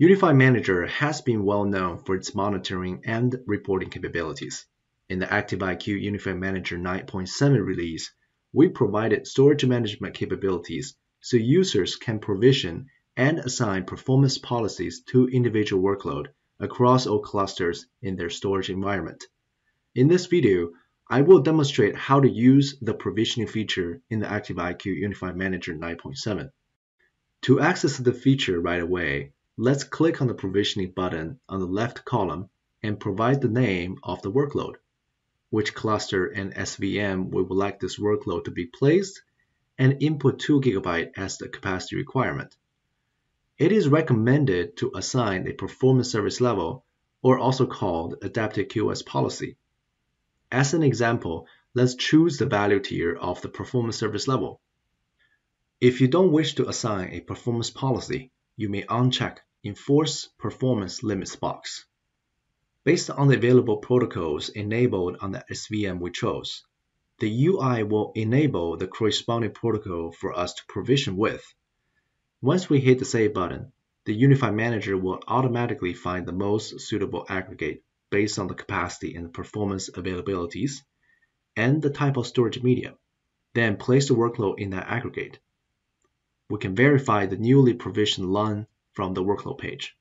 Unified Manager has been well known for its monitoring and reporting capabilities. In the ActiveIQ Unified Manager 9.7 release, we provided storage management capabilities so users can provision and assign performance policies to individual workload across all clusters in their storage environment. In this video, I will demonstrate how to use the provisioning feature in the ActiveIQ Unified Manager 9.7. To access the feature right away, Let's click on the provisioning button on the left column and provide the name of the workload, which cluster and SVM we would like this workload to be placed, and input 2 GB as the capacity requirement. It is recommended to assign a performance service level, or also called adaptive QoS policy. As an example, let's choose the value tier of the performance service level. If you don't wish to assign a performance policy, you may uncheck Enforce Performance Limits box. Based on the available protocols enabled on the SVM we chose, the UI will enable the corresponding protocol for us to provision with. Once we hit the Save button, the Unified Manager will automatically find the most suitable aggregate based on the capacity and performance availabilities and the type of storage medium, then place the workload in that aggregate. We can verify the newly provisioned LUN from the workload page.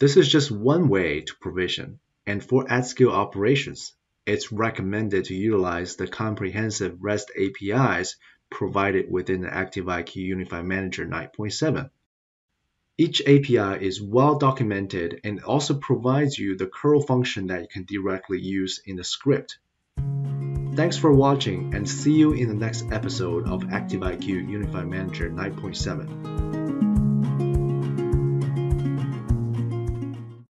This is just one way to provision, and for at-scale operations, it's recommended to utilize the comprehensive REST APIs provided within the ActiveIQ Unified Manager 9.7. Each API is well documented and also provides you the curl function that you can directly use in the script. Thanks for watching and see you in the next episode of ActiveIQ Unified Manager 9.7.